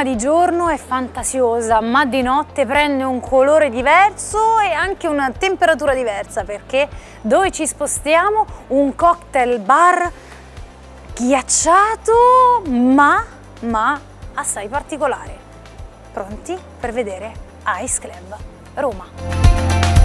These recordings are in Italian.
Roma di giorno è fantasiosa, ma di notte prende un colore diverso e anche una temperatura diversa perché dove ci spostiamo un cocktail bar ghiacciato ma, ma assai particolare. Pronti per vedere Ice Club Roma?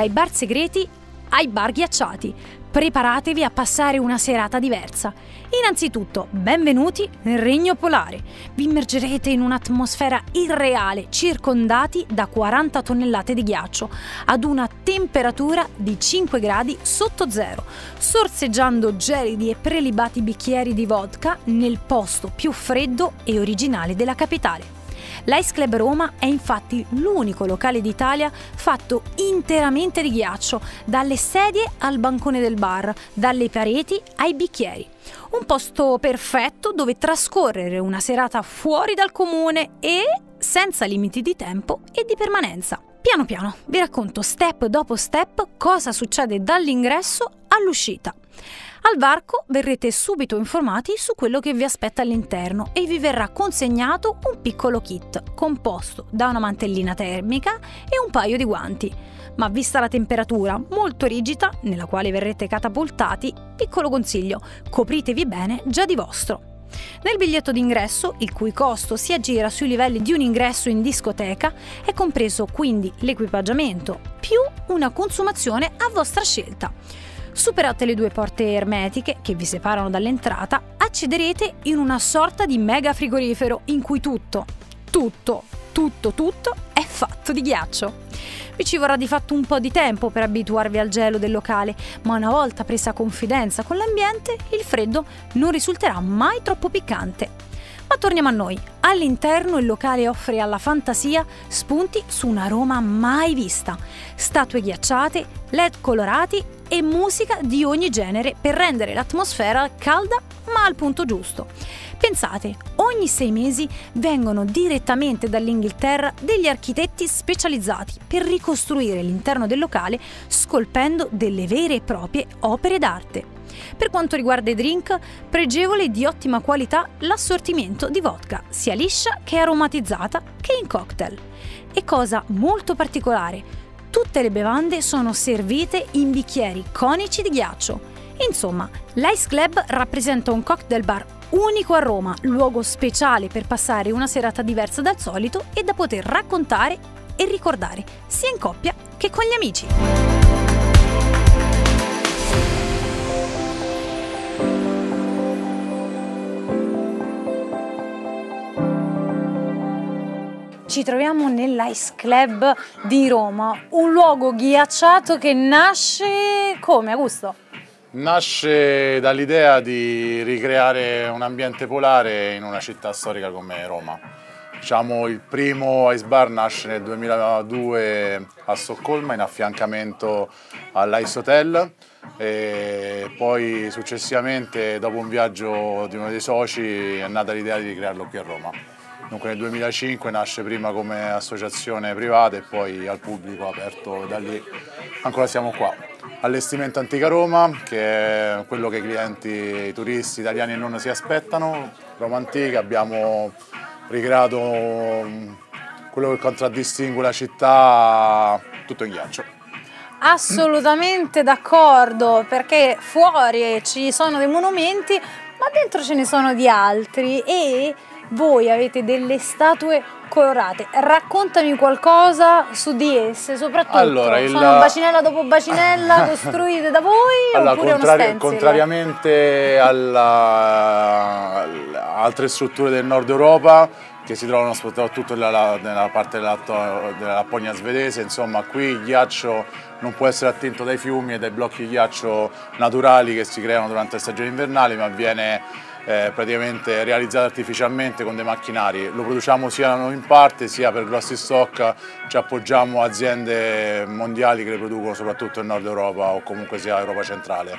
Dai bar segreti ai bar ghiacciati. Preparatevi a passare una serata diversa. Innanzitutto, benvenuti nel Regno Polare. Vi immergerete in un'atmosfera irreale, circondati da 40 tonnellate di ghiaccio, ad una temperatura di 5 gradi sotto zero, sorseggiando gelidi e prelibati bicchieri di vodka nel posto più freddo e originale della capitale. L'Ice Club Roma è infatti l'unico locale d'Italia fatto interamente di ghiaccio, dalle sedie al bancone del bar, dalle pareti ai bicchieri. Un posto perfetto dove trascorrere una serata fuori dal comune e senza limiti di tempo e di permanenza. Piano piano vi racconto step dopo step cosa succede dall'ingresso all'uscita. Al varco verrete subito informati su quello che vi aspetta all'interno e vi verrà consegnato un piccolo kit composto da una mantellina termica e un paio di guanti. Ma vista la temperatura molto rigida nella quale verrete catapultati, piccolo consiglio, copritevi bene già di vostro. Nel biglietto d'ingresso, il cui costo si aggira sui livelli di un ingresso in discoteca, è compreso quindi l'equipaggiamento più una consumazione a vostra scelta. Superate le due porte ermetiche che vi separano dall'entrata, accederete in una sorta di mega frigorifero in cui tutto, tutto, tutto, tutto è fatto di ghiaccio. Vi ci vorrà di fatto un po' di tempo per abituarvi al gelo del locale, ma una volta presa confidenza con l'ambiente, il freddo non risulterà mai troppo piccante. Ma torniamo a noi. All'interno il locale offre alla fantasia spunti su una Roma mai vista. Statue ghiacciate, LED colorati e musica di ogni genere per rendere l'atmosfera calda ma al punto giusto. Pensate, ogni sei mesi vengono direttamente dall'Inghilterra degli architetti specializzati per ricostruire l'interno del locale scolpendo delle vere e proprie opere d'arte. Per quanto riguarda i drink, pregevole e di ottima qualità l'assortimento di vodka, sia liscia che aromatizzata che in cocktail. E cosa molto particolare, tutte le bevande sono servite in bicchieri conici di ghiaccio. Insomma, l'Ice Club rappresenta un cocktail bar unico a Roma, luogo speciale per passare una serata diversa dal solito e da poter raccontare e ricordare sia in coppia che con gli amici. Ci troviamo nell'Ice Club di Roma, un luogo ghiacciato che nasce come, Augusto? Nasce dall'idea di ricreare un ambiente polare in una città storica come Roma. Diciamo, il primo Ice Bar nasce nel 2002 a Stoccolma in affiancamento all'Ice Hotel e poi successivamente dopo un viaggio di uno dei soci è nata l'idea di crearlo qui a Roma. Dunque nel 2005 nasce prima come associazione privata e poi al pubblico aperto da lì. Ancora siamo qua. Allestimento Antica Roma, che è quello che i clienti, i turisti italiani e non si aspettano. Roma Antica, abbiamo ricreato mm, quello che contraddistingue la città tutto in ghiaccio. Assolutamente d'accordo, perché fuori ci sono dei monumenti, ma dentro ce ne sono di altri e voi avete delle statue colorate, raccontami qualcosa su di esse, soprattutto. Allora, il... sono bacinella dopo bacinella costruite da voi allora, oppure contrari- contrariamente alle altre strutture del nord Europa che si trovano soprattutto nella, nella parte della, della Lapponia svedese, insomma qui il ghiaccio non può essere attinto dai fiumi e dai blocchi di ghiaccio naturali che si creano durante le stagioni invernali, ma viene eh, praticamente realizzato artificialmente con dei macchinari. Lo produciamo sia in parte sia per grossi stock, ci appoggiamo a aziende mondiali che le producono soprattutto in Nord Europa o comunque sia Europa centrale.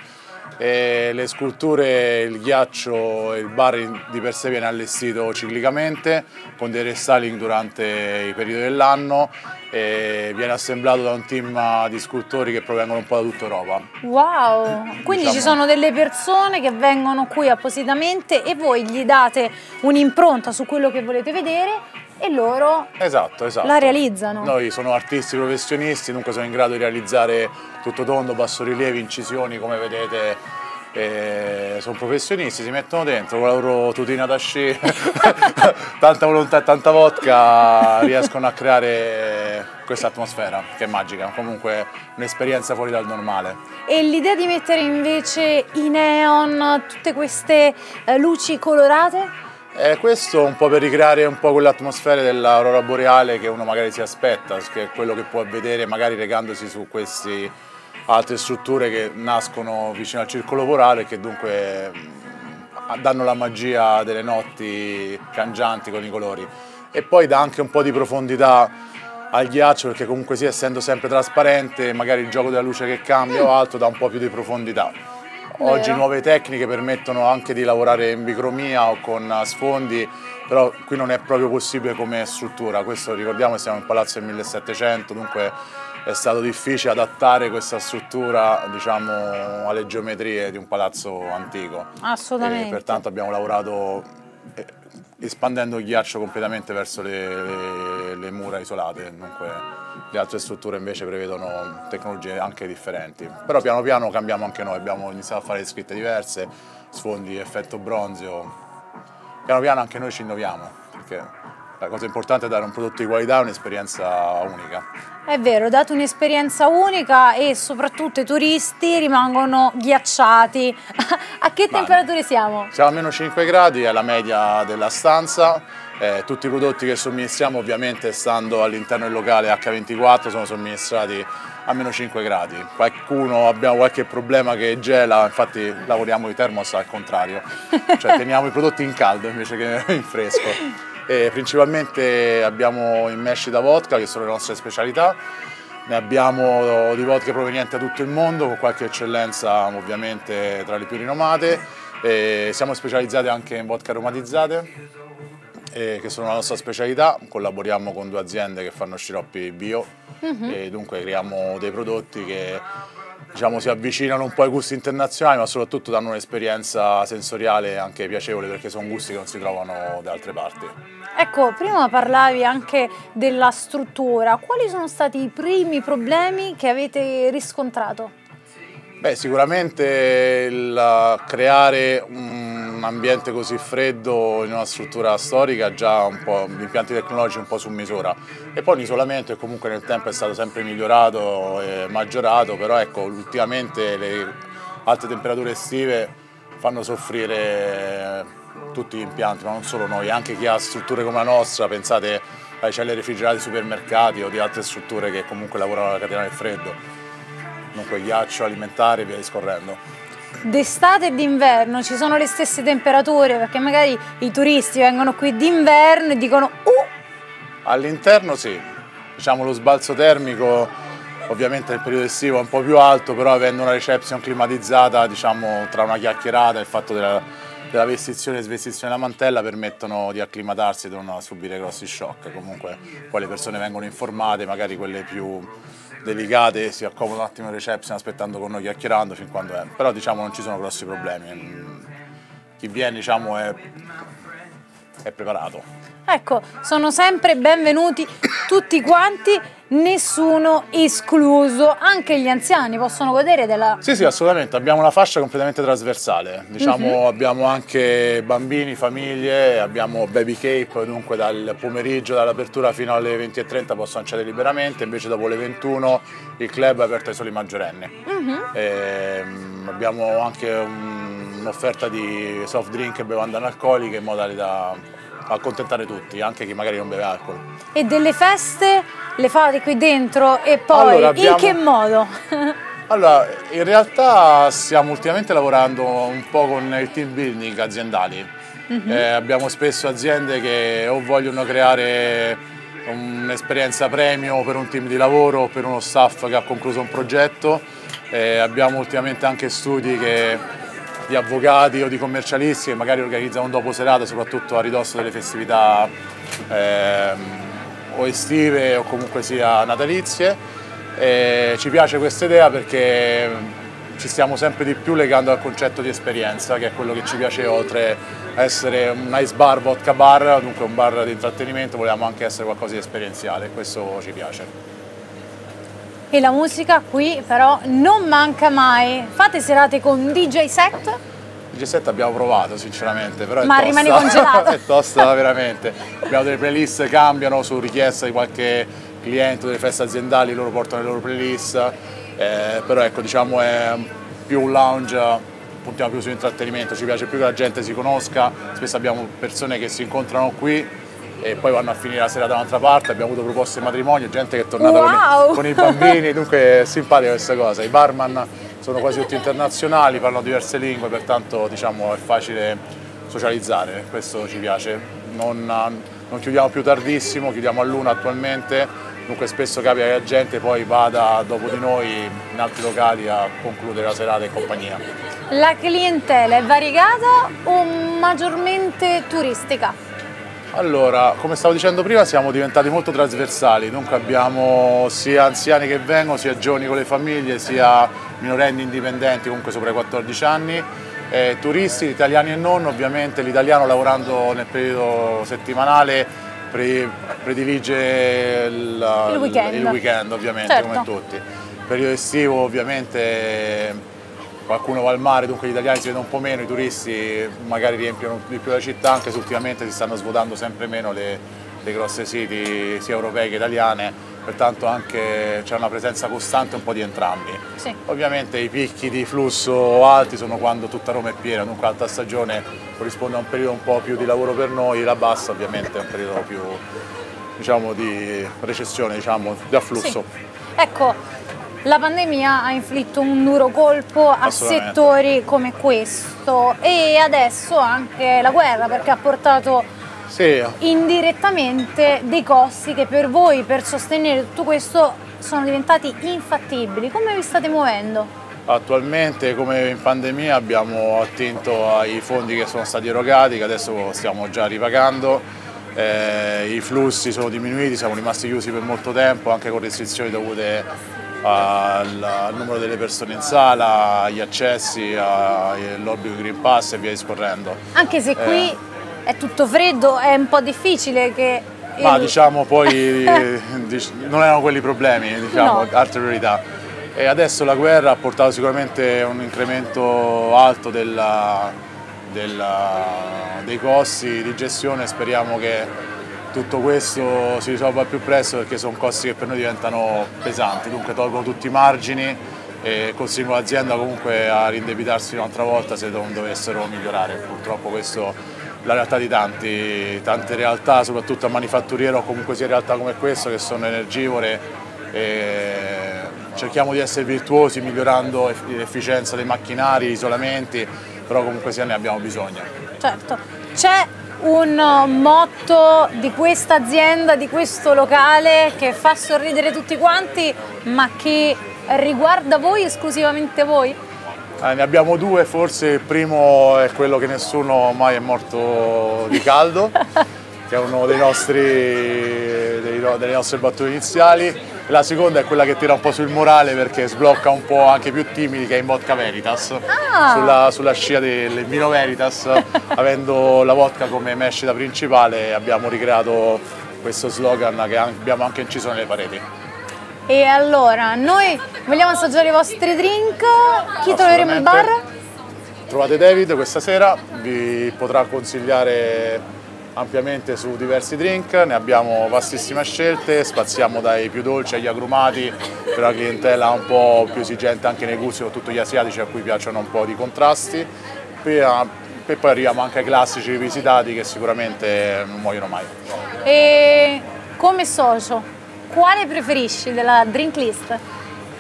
E le sculture, il ghiaccio e il bar di per sé viene allestito ciclicamente con dei restyling durante i periodi dell'anno e viene assemblato da un team di scultori che provengono un po' da tutta Europa. Wow! Quindi diciamo... ci sono delle persone che vengono qui appositamente e voi gli date un'impronta su quello che volete vedere e loro esatto, esatto. la realizzano. Noi sono artisti professionisti, dunque sono in grado di realizzare tutto tondo, bassorilievi, incisioni come vedete e sono professionisti, si mettono dentro con la loro tutina da sci, tanta volontà e tanta vodka riescono a creare questa atmosfera che è magica, comunque un'esperienza fuori dal normale. E l'idea di mettere invece i neon, tutte queste eh, luci colorate? Eh, questo un po' per ricreare un po' quell'atmosfera dell'aurora boreale che uno magari si aspetta, che è quello che può vedere magari regandosi su queste altre strutture che nascono vicino al circolo polare e che dunque mm, danno la magia delle notti cangianti con i colori. E poi dà anche un po' di profondità al ghiaccio perché comunque sì, essendo sempre trasparente, magari il gioco della luce che cambia o altro dà un po' più di profondità. Oggi Vero. nuove tecniche permettono anche di lavorare in bicromia o con sfondi, però qui non è proprio possibile come struttura. Questo ricordiamo siamo in palazzo del 1700, dunque è stato difficile adattare questa struttura diciamo, alle geometrie di un palazzo antico. Assolutamente. E pertanto abbiamo lavorato eh, espandendo il ghiaccio completamente verso le, le, le mura isolate. Dunque, le altre strutture invece prevedono tecnologie anche differenti. Però piano piano cambiamo anche noi, abbiamo iniziato a fare scritte diverse, sfondi effetto bronzeo. Piano piano anche noi ci innoviamo, perché la cosa importante è dare un prodotto di qualità e un'esperienza unica. È vero, date un'esperienza unica e soprattutto i turisti rimangono ghiacciati. a che temperature siamo? Siamo a meno 5 gradi, è la media della stanza eh, tutti i prodotti che somministriamo ovviamente stando all'interno del locale H24 sono somministrati a meno 5 gradi. Qualcuno abbiamo qualche problema che gela, infatti lavoriamo di termos al contrario, cioè teniamo i prodotti in caldo invece che in fresco. E principalmente abbiamo i mesh da vodka che sono le nostre specialità, ne abbiamo di vodka provenienti da tutto il mondo con qualche eccellenza ovviamente tra le più rinomate. E siamo specializzati anche in vodka aromatizzate eh, che sono la nostra specialità, collaboriamo con due aziende che fanno sciroppi bio mhm. -huh. e dunque creiamo dei prodotti che diciamo, si avvicinano un po' ai gusti internazionali ma soprattutto danno un'esperienza sensoriale anche piacevole perché sono gusti che non si trovano da altre parti. Ecco, prima parlavi anche della struttura, quali sono stati i primi problemi che avete riscontrato? Beh, sicuramente il creare un ambiente così freddo in una struttura storica già un po' di impianti tecnologici un po' su misura. E poi l'isolamento che comunque nel tempo è stato sempre migliorato e maggiorato, però ecco, ultimamente le alte temperature estive fanno soffrire tutti gli impianti, ma non solo noi, anche chi ha strutture come la nostra, pensate ai celle refrigerati supermercati o di altre strutture che comunque lavorano alla catena del freddo dunque ghiaccio alimentare e via discorrendo. D'estate e d'inverno ci sono le stesse temperature perché magari i turisti vengono qui d'inverno e dicono uh! All'interno sì, diciamo lo sbalzo termico ovviamente nel periodo estivo è un po' più alto, però avendo una reception climatizzata, diciamo tra una chiacchierata e il fatto della, della vestizione e svestizione della mantella permettono di acclimatarsi e di non subire grossi shock. Comunque poi le persone vengono informate, magari quelle più delicate si accomodano un attimo in reception aspettando con noi chiacchierando fin quando è. Però diciamo non ci sono grossi problemi. Chi viene diciamo è, è preparato. Ecco, sono sempre benvenuti tutti quanti, nessuno escluso, anche gli anziani possono godere della... Sì, sì, assolutamente, abbiamo una fascia completamente trasversale, diciamo uh mhm. -huh. abbiamo anche bambini, famiglie, abbiamo baby cape, dunque dal pomeriggio, dall'apertura fino alle 20.30 possono accedere liberamente, invece dopo le 21 il club è aperto ai soli maggiorenni. Uh. -huh. e, abbiamo anche un'offerta di soft drink e bevande analcoliche in modalità accontentare tutti, anche chi magari non beve alcol. E delle feste le fate qui dentro e poi Allora, abbiamo- in che modo? Allora, in realtà stiamo ultimamente lavorando un po' con il team building aziendali. Eh, abbiamo spesso aziende che o vogliono creare un'esperienza premio per un team di lavoro o per uno staff che ha concluso un progetto. Eh, abbiamo ultimamente anche studi che- di avvocati o di commercialisti che magari organizzano un dopo serata, soprattutto a ridosso delle festività ehm, o estive o comunque sia natalizie. E ci piace questa idea perché ci stiamo sempre di più legando al concetto di esperienza, che è quello che ci piace oltre a essere un ice bar, vodka bar, dunque un bar di intrattenimento, vogliamo anche essere qualcosa di esperienziale, questo ci piace. E la musica qui però non manca mai. Fate serate con DJ set? Il G7 abbiamo provato sinceramente, però è Ma tosta. rimane congelato. è tosta veramente. Abbiamo delle playlist che cambiano su richiesta di qualche cliente delle feste aziendali, loro portano le loro playlist, eh, però ecco diciamo è più un lounge, puntiamo più sull'intrattenimento, ci piace più che la gente si conosca, spesso abbiamo persone che si incontrano qui e poi vanno a finire la sera da un'altra parte, abbiamo avuto proposte di matrimonio, gente che è tornata con i- Wow! con i bambini, dunque è simpatica questa cosa. I barman sono quasi tutti internazionali, parlano diverse lingue, pertanto diciamo è facile socializzare, questo ci piace. Non, non chiudiamo più tardissimo, chiudiamo a luna attualmente, dunque spesso capita che la gente poi vada dopo di noi in altri locali a concludere la serata in compagnia. La clientela è variegata o maggiormente turistica? Allora, come stavo dicendo prima, siamo diventati molto trasversali, dunque abbiamo sia anziani che vengono, sia giovani con le famiglie, sia minorenni indipendenti, comunque sopra i 14 anni, eh, turisti, italiani e non, ovviamente l'italiano lavorando nel periodo settimanale pre- predilige il, Il weekend. il weekend, ovviamente, Certo. come tutti. Periodo estivo ovviamente qualcuno va al mare, dunque gli italiani si vedono un po' meno, i turisti magari riempiono di più la città, anche se ultimamente si stanno svuotando sempre meno le, le grosse city sia europee che italiane, pertanto anche c'è una presenza costante un po' di entrambi. Sì. Ovviamente i picchi di flusso alti sono quando tutta Roma è piena, dunque l'alta stagione corrisponde a un periodo un po' più di lavoro per noi, la bassa ovviamente è un periodo più diciamo, di recessione, diciamo, di afflusso. Sì. Ecco, la pandemia ha inflitto un duro colpo a settori come questo e adesso anche la guerra perché ha portato Sì, indirettamente dei costi che per voi, per sostenere tutto questo, sono diventati infattibili. Come vi state muovendo? Attualmente come in pandemia abbiamo attinto ai fondi che sono stati erogati, che adesso stiamo già ripagando, Eh, i flussi sono diminuiti, siamo rimasti chiusi per molto tempo anche con restrizioni dovute al, al numero delle persone in sala, agli accessi, all'obbligo Green Pass e via discorrendo. Anche se qui Eh. è tutto freddo, è un po' difficile che... Ma il- diciamo poi non erano quelli i problemi, diciamo, No. altre priorità. E adesso la guerra ha portato sicuramente un incremento alto della- della- dei costi di gestione, speriamo che tutto questo si risolva al più presto perché sono costi che per noi diventano pesanti, dunque tolgono tutti i margini e costringono l'azienda comunque a rindebitarsi un'altra volta se non dovessero migliorare. Purtroppo questo è la realtà di tanti, tante realtà, soprattutto a manifatturiero o comunque sia realtà come questo che sono energivore cerchiamo di essere virtuosi migliorando eff- l'efficienza dei macchinari, gli isolamenti, però comunque sia ne abbiamo bisogno. Certo, c'è un motto di questa azienda, di questo locale che fa sorridere tutti quanti, ma che riguarda voi esclusivamente voi? Eh, ne abbiamo due, forse il primo è quello che nessuno mai è morto di caldo, che è uno dei nostri, dei delle nostre battute iniziali. La seconda è quella che tira un po' sul morale perché sblocca un po' anche più timidi che è in vodka Veritas, Ah. sulla, sulla scia del vino Veritas, avendo la vodka come mescita principale abbiamo ricreato questo slogan che abbiamo anche inciso nelle pareti. E allora, noi vogliamo assaggiare i vostri drink, chi troveremo il bar? Trovate David questa sera, vi potrà consigliare ampiamente su diversi drink, ne abbiamo vastissime scelte, spaziamo dai più dolci agli agrumati per la clientela un po' più esigente anche nei gusti, soprattutto gli asiatici a cui piacciono un po' di contrasti. E poi arriviamo anche ai classici rivisitati che sicuramente non muoiono mai. E come socio, quale preferisci della drink list?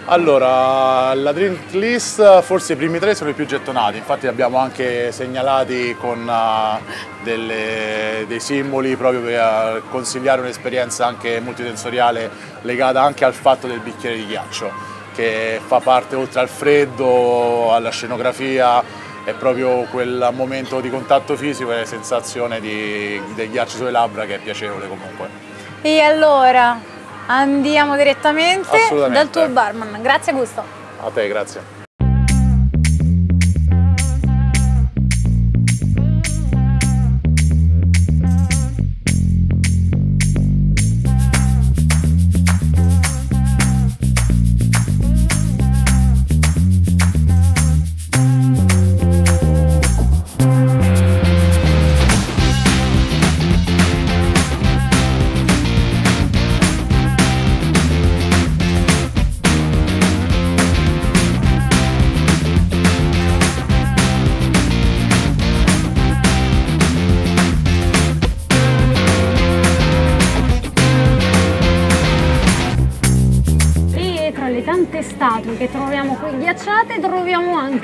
Allora, la drink list forse i primi tre sono i più gettonati, infatti abbiamo anche segnalati con uh, delle, dei simboli proprio per consigliare un'esperienza anche multitensoriale legata anche al fatto del bicchiere di ghiaccio, che fa parte oltre al freddo, alla scenografia, è proprio quel momento di contatto fisico e la sensazione di, del ghiaccio sulle labbra che è piacevole comunque. E allora, Andiamo direttamente dal tuo barman. Grazie Gusto. A te, grazie.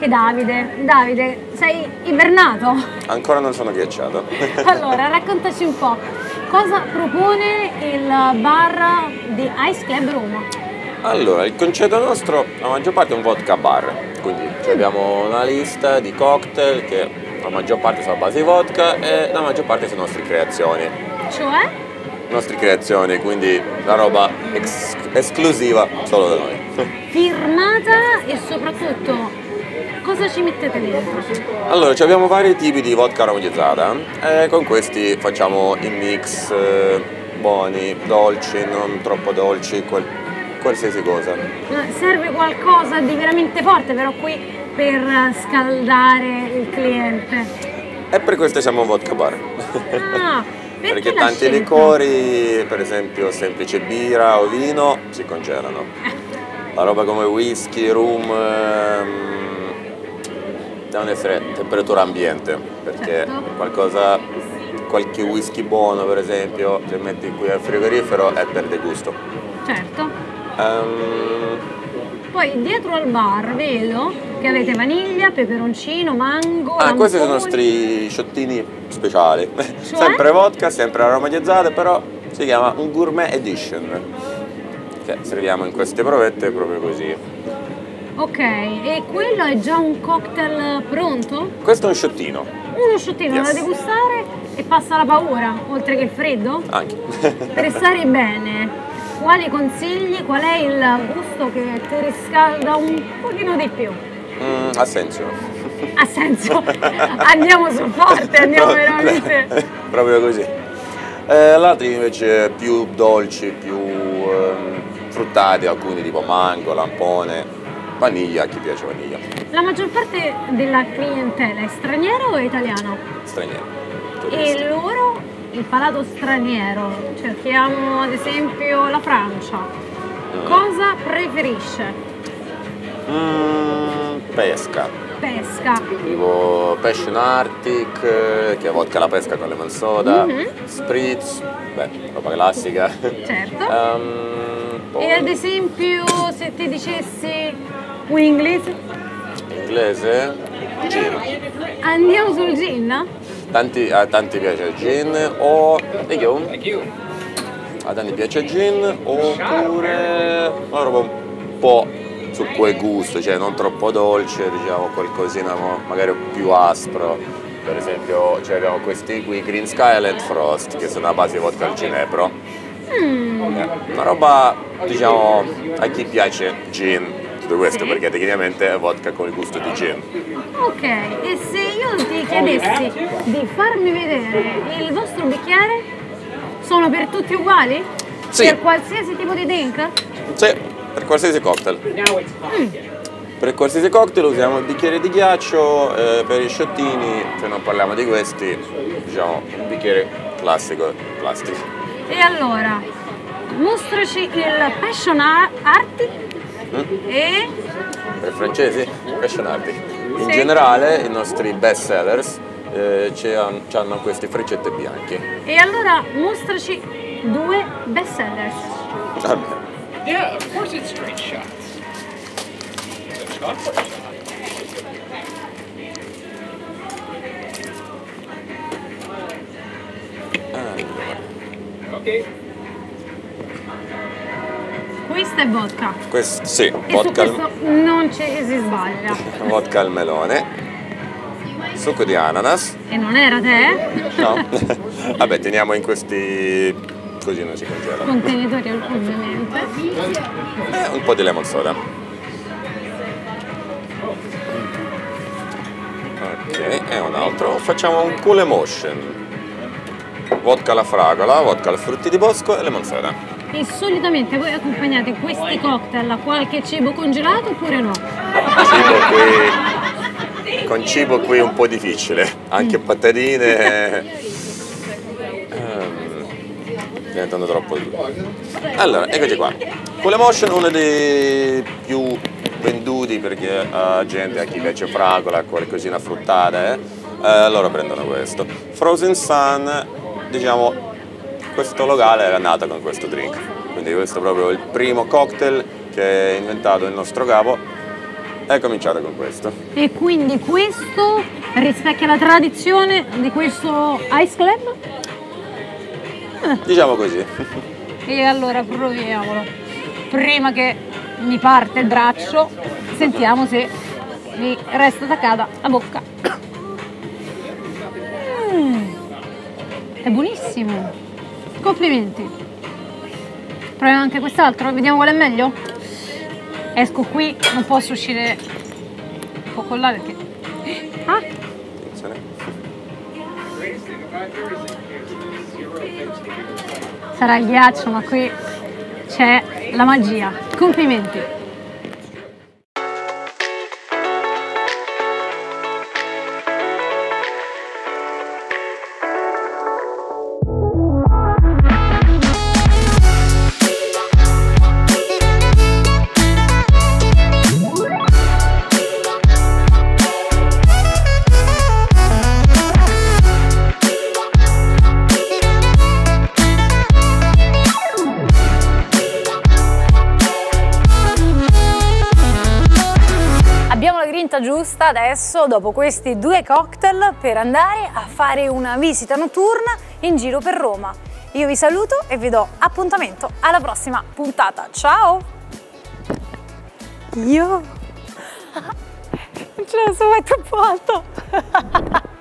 Anche Davide. Davide, sei ibernato? Ancora non sono ghiacciato. allora, raccontaci un po', cosa propone il bar di Ice Club Roma? Allora, il concetto nostro, la maggior parte è un vodka bar, quindi mm. abbiamo una lista di cocktail che la maggior parte sono a base di vodka e la maggior parte sono nostre creazioni. Cioè? nostre creazioni, quindi la roba ex- esclusiva solo da noi. Firmata e soprattutto cosa ci mettete dentro? Allora, abbiamo vari tipi di vodka aromatizzata e con questi facciamo i mix eh, buoni, dolci, non troppo dolci, quel, qualsiasi cosa. Serve qualcosa di veramente forte però qui per scaldare il cliente. E per questo siamo un vodka bar. Ah, perché, Perché tanti scelta? liquori, per esempio semplice birra o vino, si congelano. La roba come whisky, rum, ehm, devono essere temperatura ambiente, perché certo. qualcosa, qualche whisky buono per esempio, se metti qui al frigorifero e perde gusto. Certo. Um, poi dietro al bar vedo che avete vaniglia, peperoncino, mango. Ah, questi sono i nostri sciottini speciali. Cioè? sempre vodka, sempre aromatizzate, però si chiama un gourmet edition. Che serviamo in queste provette proprio così. Ok, e quello è già un cocktail pronto? Questo è un sciottino. Uno sciottino yes. da degustare e passa la paura, oltre che il freddo? Anche. per stare bene, quali consigli? Qual è il gusto che ti riscalda un pochino di più? Mm, ha senso. Ha senso? andiamo su forte, andiamo veramente. Proprio così. Eh, l'altri invece più dolci, più ehm, fruttati, alcuni tipo mango, lampone, vaniglia, a chi piace vaniglia. La maggior parte della clientela è straniera o è italiana? Straniera. E loro il palato straniero, cerchiamo ad esempio la Francia, mm. cosa preferisce? Mm, pesca. Pesca. Tipo Passion Arctic, che a volte la pesca con lemon soda, mm-hmm. Spritz, beh, roba classica. Certo. um, E ad esempio se ti dicessi un inglese? Inglese? Gin. Andiamo sul gin? Tanti, a tanti piace il gin o... A tanti piace il gin oppure una roba un po' su quel gusto, cioè non troppo dolce, diciamo qualcosina magari più aspro. Per esempio cioè abbiamo questi qui, Green Sky e Frost, che sono a base di vodka al ginepro. Mm. Una roba, diciamo, a chi piace gin, tutto questo, sì. perché tecnicamente è vodka con il gusto di gin. Ok, e se io ti chiedessi di farmi vedere il vostro bicchiere, sono per tutti uguali? Sì. Per qualsiasi tipo di drink? Sì per qualsiasi cocktail. Per qualsiasi cocktail usiamo il bicchiere di ghiaccio, eh, per i sciottini, se non parliamo di questi, diciamo un bicchiere classico, plastico. E allora, mostraci il Passion Arctic mm? e... Per francesi? Passion Arctic. In sì. generale i nostri best sellers eh, hanno queste freccette bianche. E allora mostraci due best sellers. Vabbè. Yeah, of course it's straight shots. So chocolate. Ok. Questa è vodka. Questo, sì, E vodka su questo non ci si sbaglia. vodka al melone, succo di ananas, E non era te? no? Vabbè, teniamo in questi... così non si congela. Contenitori ovviamente. E un po' di lemon soda. Ok, e un altro. Facciamo un cool emotion. Vodka alla fragola, vodka ai frutti di bosco e lemon soda. E solitamente voi accompagnate questi cocktail a qualche cibo congelato oppure no? Cibo qui... Con cibo qui un po' difficile. Anche patatine... ehm, diventano troppo. Allora, eccoci qua. Cool Emotion uno dei più venduti perché a gente, a chi piace fragola, qualcosina fruttata, eh, eh, loro prendono questo. Frozen Sun, diciamo, questo locale era nato con questo drink. Quindi questo è proprio il primo cocktail che ha inventato il nostro capo. È cominciato con questo. E quindi questo rispecchia la tradizione di questo Ice Club? Diciamo così. E allora proviamolo. Prima che mi parte il braccio, sentiamo se mi resta attaccata la bocca. È buonissimo. Complimenti. Proviamo anche quest'altro, vediamo qual è meglio. Esco qui, non posso uscire un po' con là perché... Ah, sarà il ghiaccio, ma qui c'è la magia. Complimenti. Giusta adesso, dopo questi due cocktail, per andare a fare una visita notturna in giro per Roma. Io vi saluto e vi do appuntamento alla prossima puntata. Ciao! Io? Non ce la so, è troppo alto!